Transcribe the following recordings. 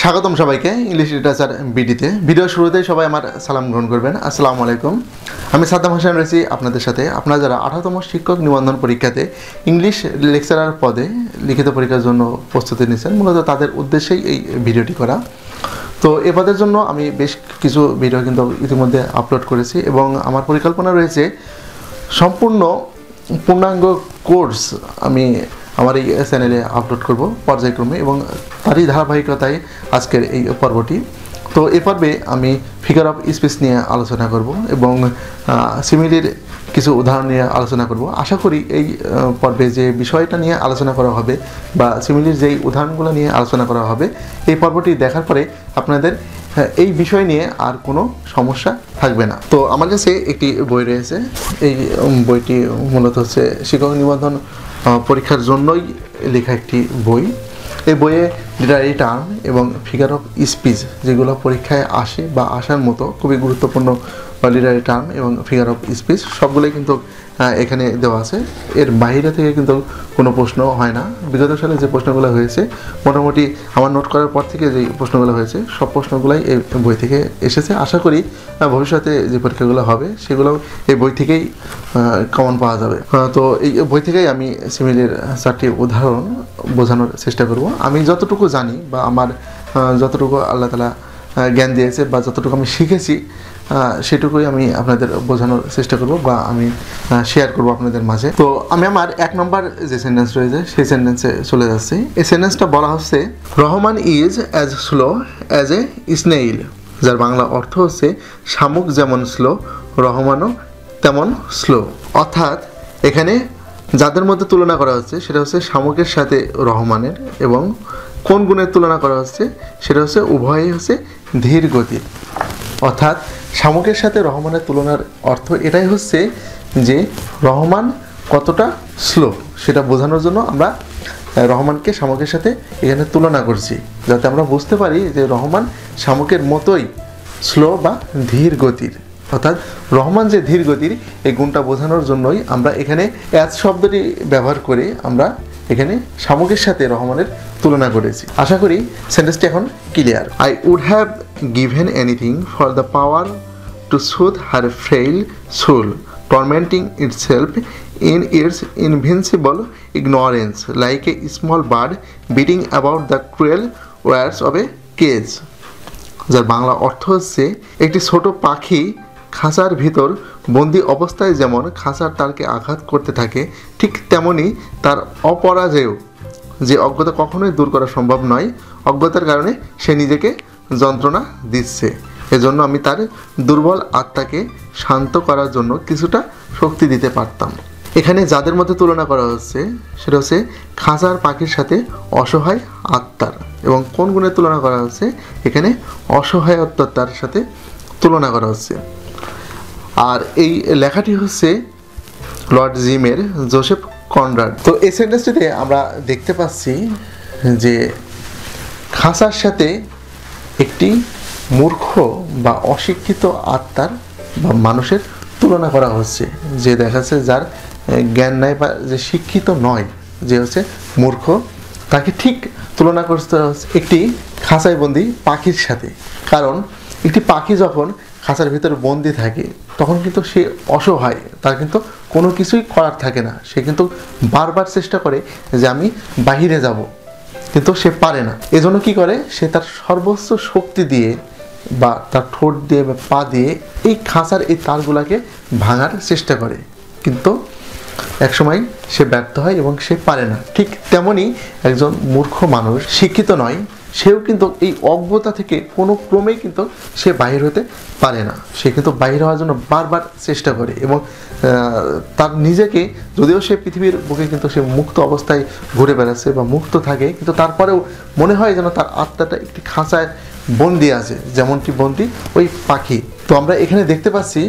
স্বাগতম সবাইকে English literature বিডিতে video শুরুতেই সবাই আমার সালাম গ্রহণ করবেন। আসসালামু আলাইকুম। আমি সাদ্দাম হোসেন রয়েছি আপনাদের সাথে। আপনারা যারা আঠারোতম শিক্ষক নিবন্ধন পরীক্ষাতে ইংলিশ লেকচারার পদে লিখিত পরীক্ষার জন্য প্রস্তুতি নিচ্ছেন মূলত তাদের উদ্দেশ্যেই এই ভিডিওটি করা। তো এ পদের জন্য আমি বেশ কিছু ভিডিও কিন্তু ইতিমধ্যে আপলোড করেছি এবং আমার পরিকল্পনা রয়েছে সম্পূর্ণ পূর্ণাঙ্গ কোর্স আমি আমার এই চ্যানেলে আপলোড করব পর্যায়ক্রমে এবং তারই ধারাবাহিকতায় আজকের এই পর্বটি। তো এ পর্বে আমি ফিগার অফ স্পেস নিয়ে আলোচনা করব এবং সিমিলির কিছু উদাহরণ নিয়ে আলোচনা করব। আশা করি এই পর্বে যে বিষয়টা নিয়ে আলোচনা করা হবে বা সিমিলির যেই উদাহরণগুলো নিয়ে আলোচনা করা হবে, এই পর্বটি দেখার পরে আপনাদের এই বিষয় নিয়ে আর কোনো সমস্যা থাকবে না। তো আমার কাছে একটি বই রয়েছে। এই বইটি মূলত হচ্ছে শিক্ষক নিবন্ধন পরীক্ষার জন্যই লেখা একটি বই। এই বইয়ে লিটারি টার্ম এবং ফিগার অফ স্পিচ যেগুলো পরীক্ষায় আসে বা আসার মতো খুবই গুরুত্বপূর্ণ লিটারি টার্ম এবং ফিগার অফ স্পিচ, সবগুলোই কিন্তু এখানে দেওয়া আছে। এর বাইরে থেকে কিন্তু কোনো প্রশ্ন হয় না। বিগত সালে যে প্রশ্নগুলো হয়েছে, মোটামুটি আমার নোট করার পর থেকে যে প্রশ্নগুলো হয়েছে, সব প্রশ্নগুলাই এই বই থেকে এসেছে। আশা করি ভবিষ্যতে যে পরীক্ষাগুলো হবে সেগুলো এই বই থেকেই কমন পাওয়া যাবে। তো এই বই থেকেই আমি সিমিলের চারটি উদাহরণ বোঝানোর চেষ্টা করব। আমি যতটুকু জানি বা আমার যতটুকু আল্লাহ তালা জ্ঞান দিয়েছে বা যতটুকু আমি শিখেছি সেটুকুই আমি আপনাদের বোঝানোর চেষ্টা করব বা আমি শেয়ার করব আপনাদের মাঝে। তো আমি আমার এক নম্বর যে সেন্টেন্স রয়েছে, সেই সেন্টেন্সে চলে যাচ্ছি। এই সেন্টেন্সটা বলা হচ্ছে, Rahman is as slow as a snail যার বাংলা অর্থ হচ্ছে, শামুক যেমন স্লো রহমানও তেমন স্লো অর্থাৎ, এখানে যাদের মধ্যে তুলনা করা হচ্ছে, সেটা হচ্ছে শামুকের সাথে রহমানের এবং কোন গুণের তুলনা করা হচ্ছে, সেটা হচ্ছে উভয়ই হচ্ছে ধীর গতির অর্থাৎ শামুকের সাথে রহমানের তুলনার অর্থ এটাই হচ্ছে যে রহমান কতটা স্লো সেটা বোঝানোর জন্য আমরা রহমানকে শামুকের সাথে এখানে তুলনা করছি। যাতে আমরা বুঝতে পারি যে রহমান শামুকের মতোই স্লো বা ধীর গতির। অর্থাৎ রহমান যে ধীর গতির, এই গুণটা বোঝানোর জন্যই আমরা এখানে অ্যাজ শব্দটি ব্যবহার করে আমরা এখানে শামুকের সাথে রহমানের তুলনা করেছি। আশা করি সেন্টেন্সটি এখন clear I would have given anything for the power to soothe her frail soul tormenting itself in its invincible ignorance, like a small bird beating about the cruel wires of a cage যার বাংলা অর্থ হচ্ছে, একটি ছোট পাখি খাঁচার ভিতর বন্দি অবস্থায় যেমন খাঁচার তারকে আঘাত করতে থাকে, ঠিক তেমনি তার অপরাজেয় যে অজ্ঞতা কখনোই দূর করা সম্ভব নয়, অজ্ঞতার কারণে সে নিজেকে যন্ত্রণা দিচ্ছে। এজন্য আমি তার দুর্বল আত্মাকে শান্ত করার জন্য কিছুটা শক্তি দিতে পারতাম। এখানে যাদের মধ্যে তুলনা করা হচ্ছে, সেটা হচ্ছে খাঁচার পাখির সাথে অসহায় আত্মার। এবং কোন গুণের তুলনা করা হচ্ছে? এখানে অসহায়ত্বতার সাথে তুলনা করা হচ্ছে। আর এই লেখাটি হচ্ছে লর্ড জিমের জোসেফ কনরাড। তো এই সেন্টেন্সটিতে আমরা দেখতে পাচ্ছি যে খাঁচার সাথে একটি মূর্খ বা অশিক্ষিত আত্মার বা মানুষের তুলনা করা হচ্ছে, যে দেখাচ্ছে যার জ্ঞান নাই বা যে শিক্ষিত নয়, যে হচ্ছে মূর্খ, তাকে ঠিক তুলনা করতে একটি খাঁচায় বন্দি পাখির সাথে। কারণ একটি পাখি যখন খাঁচার ভিতরে বন্দি থাকে, তখন কিন্তু সে অসহায়। তার কিন্তু কোনো কিছুই করার থাকে না। সে কিন্তু বারবার চেষ্টা করে যে আমি বাহিরে যাব, কিন্তু সে পারে না। এজন্য কি করে? সে তার সর্বোচ্চ শক্তি দিয়ে বা তার ঠোঁট দিয়ে বা পা দিয়ে এই খাঁচার এই তারগুলাকে ভাঙার চেষ্টা করে। কিন্তু একসময় সে ব্যর্থ হয় এবং সে পারে না। ঠিক তেমনি একজন মূর্খ মানুষ, শিক্ষিত নয় সেও কিন্তু এই অজ্ঞতা থেকে কোনো ক্রমেই কিন্তু সে বাহির হতে পারে না। সে কিন্তু বাহির হওয়ার জন্য বারবার চেষ্টা করে এবং তার নিজেকে যদিও সে পৃথিবীর বুকে কিন্তু সে মুক্ত অবস্থায় ঘুরে বেড়াচ্ছে বা মুক্ত থাকে, কিন্তু তারপরেও মনে হয় যেন তার আত্মাটা একটি খাঁচায় বন্দি আছে, যেমনটি বন্দি ওই পাখি। তো আমরা এখানে দেখতে পাচ্ছি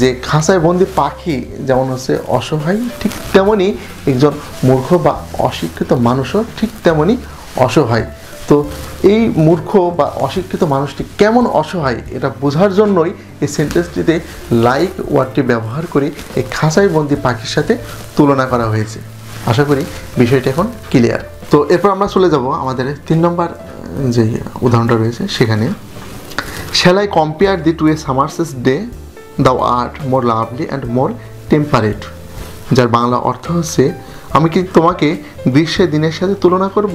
যে খাঁচায় বন্দি পাখি যেমন হচ্ছে অসহায়, ঠিক তেমনই একজন মূর্খ বা অশিক্ষিত মানুষও ঠিক তেমনই অসহায়। তো এই মূর্খ বা অশিক্ষিত মানুষটি কেমন অসহায় এটা বোঝার জন্যই এই সেন্টেন্সটিতে লাইক ওয়ার্ডটি ব্যবহার করে এই খাঁচাই বন্দি পাখির সাথে তুলনা করা হয়েছে। আশা করি বিষয়টি এখন ক্লিয়ার তো এরপর আমরা চলে যাব আমাদের তিন নম্বর যে উদাহরণটা রয়েছে সেখানে। I compare thee to a summer's day the art more lovely and more temperate যার বাংলা অর্থ হচ্ছে, আমি কি তোমাকে গ্রীষ্মের দিনের সাথে তুলনা করব?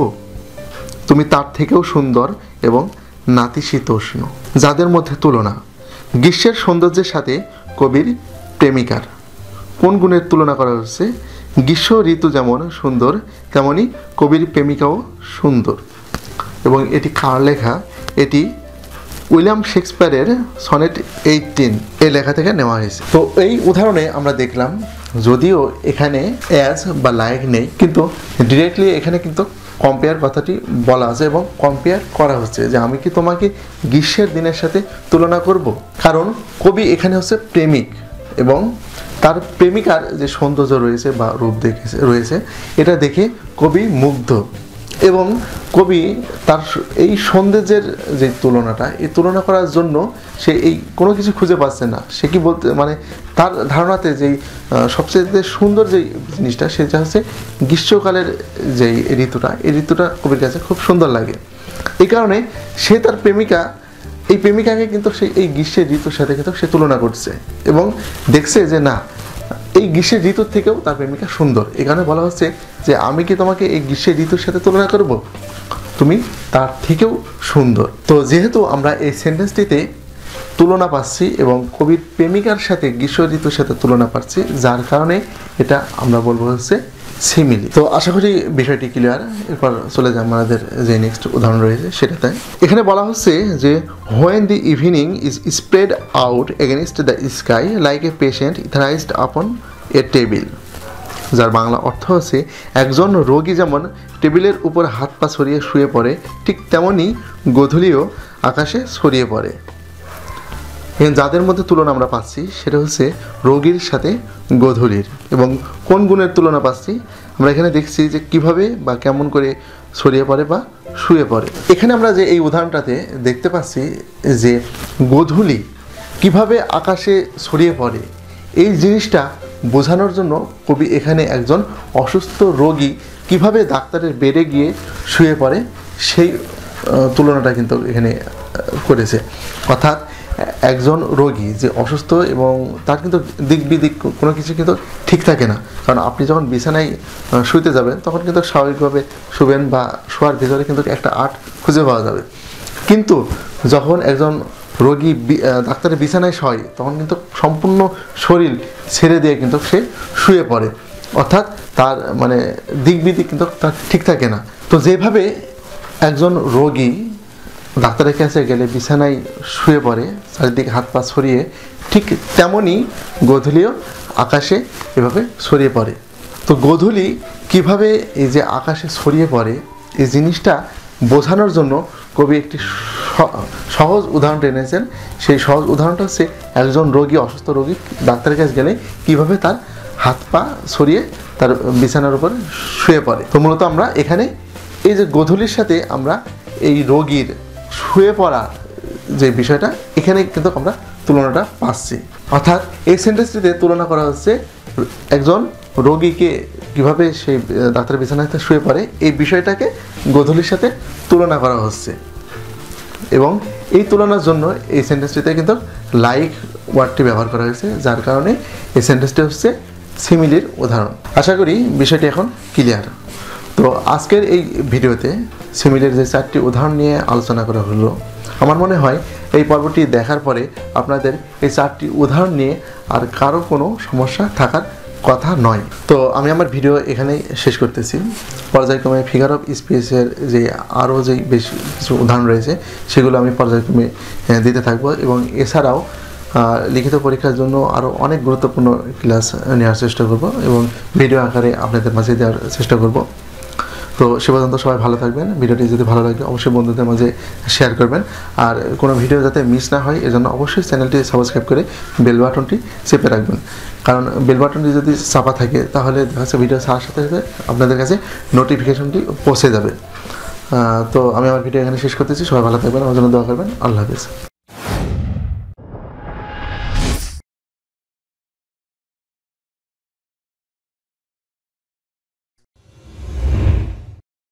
তুমি তার থেকেও সুন্দর এবং নাতিশীতোষ্ণ, যাদের মধ্যে তুলনা। গ্রীষ্মের সৌন্দর্যের সাথে কবির প্রেমিকার। কোন গুণের তুলনা করা হচ্ছে গ্রীষ্ম ঋতু যেমন সুন্দর, তেমনি কবির প্রেমিকাও সুন্দর। এবং এটি কার লেখা? এটি উইলিয়াম শেক্সপিয়ারের সনেট এইটিন এই লেখা থেকে নেওয়া হয়েছে। তো এই উদাহরণে আমরা দেখলাম, যদিও এখানে অ্যাজ বা লাইক নেই, কিন্তু ডিরেক্টলি এখানে কিন্তু কম্পেয়ার কথাটি বলা আছে এবং কম্পেয়ার করা হচ্ছে যে আমি কি তোমাকে গ্রীষ্মের দিনের সাথে তুলনা করব? কারণ কবি এখানে হচ্ছে প্রেমিক এবং তার প্রেমিকার যে সৌন্দর্য রয়েছে বা রূপ দেখেছে, রয়েছে, এটা দেখে কবি মুগ্ধ। এবং কবি তার এই সৌন্দর্যের যে তুলনাটা, এই তুলনা করার জন্য সে এই কোনো কিছু খুঁজে পাচ্ছে না। সে কি বলতে মানে তার ধারণাতে যেই সবচেয়ে সুন্দর যেই জিনিসটা সেটা হচ্ছে গ্রীষ্মকালের যেই ঋতুটা, এই ঋতুটা কবির কাছে খুব সুন্দর লাগে। এই কারণে সে তার প্রেমিকা, এই প্রেমিকাকে কিন্তু সে এই গ্রীষ্মের ঋতুর সাথে কিন্তু সে তুলনা করছে এবং দেখছে যে না এই গ্রীষ্মের ঋতুর থেকেও তার প্রেমিকা সুন্দর। এখানে বলা হচ্ছে যে আমি কি তোমাকে এই গ্রীষ্মের ঋতুর সাথে তুলনা করব? তুমি তার থেকেও সুন্দর। তো যেহেতু আমরা এই সেন্টেন্সটিতে তুলনা পাচ্ছি এবং কবির প্রেমিকার সাথে গ্রীষ্ম ঋতুর সাথে তুলনা পাচ্ছি, যার কারণে এটা আমরা বলব হচ্ছে সিমিলি তো আশা করি বিষয়টি ক্লিয়ার এরপর চলে যায় আমাদের যে নেক্সট উদাহরণ রয়েছে সেটাতে। এখানে বলা হচ্ছে যে when the evening is spread out against the sky like a patient etherized upon a table যার বাংলা অর্থ হচ্ছে, একজন রোগী যেমন টেবিলের উপর হাত পা ছড়িয়ে শুয়ে পড়ে, ঠিক তেমনই গধূলিও আকাশে ছড়িয়ে পড়ে। যাদের মধ্যে তুলনা আমরা পাচ্ছি, সেটা হচ্ছে রোগীর সাথে গোধূলির। এবং কোন গুণের তুলনা পাচ্ছি? আমরা এখানে দেখছি যে কীভাবে বা কেমন করে ছড়িয়ে পড়ে বা শুয়ে পড়ে। এখানে আমরা যে এই উদাহরণটাতে দেখতে পাচ্ছি যে গোধূলি কীভাবে আকাশে ছড়িয়ে পড়ে, এই জিনিসটা বোঝানোর জন্য কবি এখানে একজন অসুস্থ রোগী কীভাবে ডাক্তারের বেডে গিয়ে শুয়ে পড়ে, সেই তুলনাটা কিন্তু এখানে করেছে। অর্থাৎ একজন রোগী যে অসুস্থ এবং তার কিন্তু দিক বিদিক কোনো কিছু কিন্তু ঠিক থাকে না। কারণ আপনি যখন বিছানায় শুইতে যাবেন, তখন কিন্তু স্বাভাবিকভাবে শুবেন বা শোয়ার ভিতরে কিন্তু একটা আর্ট খুঁজে পাওয়া যাবে। কিন্তু যখন একজন রোগী ডাক্তারের বিছানায় শয়, তখন কিন্তু সম্পূর্ণ শরীর ছেড়ে দিয়ে কিন্তু সে শুয়ে পড়ে। অর্থাৎ তার মানে দিক বিদিক কিন্তু তার ঠিক থাকে না। তো যেভাবে একজন রোগী ডাক্তারের কাছে গেলে বিছানায় শুয়ে পড়ে, চারিদিকে হাত পা ছড়িয়ে ঠিক তেমনই গোধূলিও আকাশে এভাবে ছড়িয়ে পড়ে। তো গোধূলি কীভাবে এই যে আকাশে ছড়িয়ে পড়ে, এই জিনিসটা বোঝানোর জন্য কবি একটি সহজ উদাহরণ এনেছেন। সেই সহজ উদাহরণটা হচ্ছে একজন রোগী, অসুস্থ রোগী ডাক্তারের কাছে গেলে কীভাবে তার হাত পা ছড়িয়ে তার বিছানার উপর শুয়ে পড়ে। তো মূলত আমরা এখানে এই যে গোধূলির সাথে আমরা এই রোগীর শুয়ে পড়া যে বিষয়টা, এখানে কিন্তু আমরা তুলনাটা পাচ্ছি। অর্থাৎ এই সেন্টেন্সটিতে তুলনা করা হচ্ছে একজন রোগীকে কীভাবে সেই ডাক্তার বিছানাতে শুয়ে পড়ে, এই বিষয়টাকে গোধূলির সাথে তুলনা করা হচ্ছে। এবং এই তুলনার জন্য এই সেন্টেন্সটিতে কিন্তু লাইক ওয়ার্ডটি ব্যবহার করা হয়েছে, যার কারণে এই সেন্টেন্সটি হচ্ছে সিমিলির উদাহরণ। আশা করি বিষয়টি এখন ক্লিয়ার তো আজকের এই ভিডিওতে সিমিলের যে চারটি উদাহরণ নিয়ে আলোচনা করা হলো, আমার মনে হয় এই পর্বটি দেখার পরে আপনাদের এই চারটি উদাহরণ নিয়ে আর কারও কোনো সমস্যা থাকার কথা নয়। তো আমি আমার ভিডিও এখানেই শেষ করতেছি। পর্যায়ক্রমে ফিগার অফ স্পেসের যে আরও যে বেশ কিছু উদাহরণ রয়েছে, সেগুলো আমি পর্যায়ক্রমে দিতে থাকব এবং এছাড়াও লিখিত পরীক্ষার জন্য আরও অনেক গুরুত্বপূর্ণ ক্লাস নেওয়ার চেষ্টা করব এবং ভিডিও আকারে আপনাদের মাঝে দেওয়ার চেষ্টা করব। তো সে পর্যন্ত সবাই ভালো থাকবেন। ভিডিওটি যদি ভালো লাগে, অবশ্যই বন্ধুদের মাঝে শেয়ার করবেন। আর কোনো ভিডিও যাতে মিস না হয়, এজন্য অবশ্যই চ্যানেলটি সাবস্ক্রাইব করে বেল বাটনটি চেপে রাখবেন। কারণ বেল বাটনটি যদি চাপা থাকে, তাহলে দেখা যাচ্ছে ভিডিও ছাড়ার সাথে সাথে আপনাদের কাছে নোটিফিকেশনটি পৌঁছে যাবে। তো আমি আমার ভিডিও এখানে শেষ করতেছি। সবাই ভালো থাকবেন। আমার জন্য দোয়া করবেন। আল্লাহ হাফিজ।